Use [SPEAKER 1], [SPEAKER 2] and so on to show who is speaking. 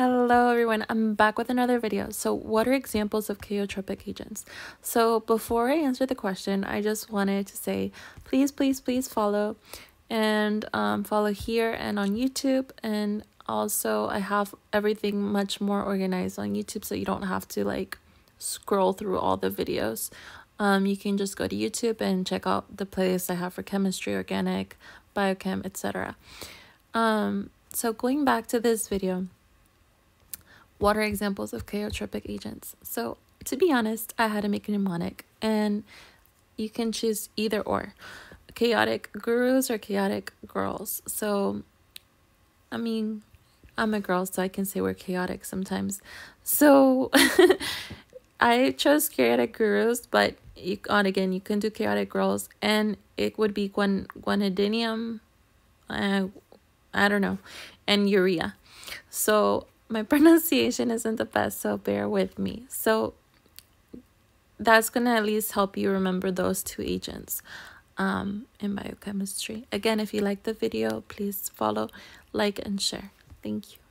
[SPEAKER 1] Hello everyone, I'm back with another video. So what are examples of chaotropic agents? So before I answer the question, I just wanted to say, please, please, please follow and um, follow here and on YouTube. And also I have everything much more organized on YouTube so you don't have to like scroll through all the videos. Um, you can just go to YouTube and check out the playlist I have for chemistry, organic, biochem, etc. Um, so going back to this video, what are examples of chaotropic agents? So, to be honest, I had to make a mnemonic, and you can choose either or chaotic gurus or chaotic girls. So, I mean, I'm a girl, so I can say we're chaotic sometimes. So, I chose chaotic gurus, but you, on again, you can do chaotic girls, and it would be Gwen, Guanidinium, uh, I don't know, and urea. So, my pronunciation isn't the best, so bear with me. So that's going to at least help you remember those two agents um, in biochemistry. Again, if you like the video, please follow, like, and share. Thank you.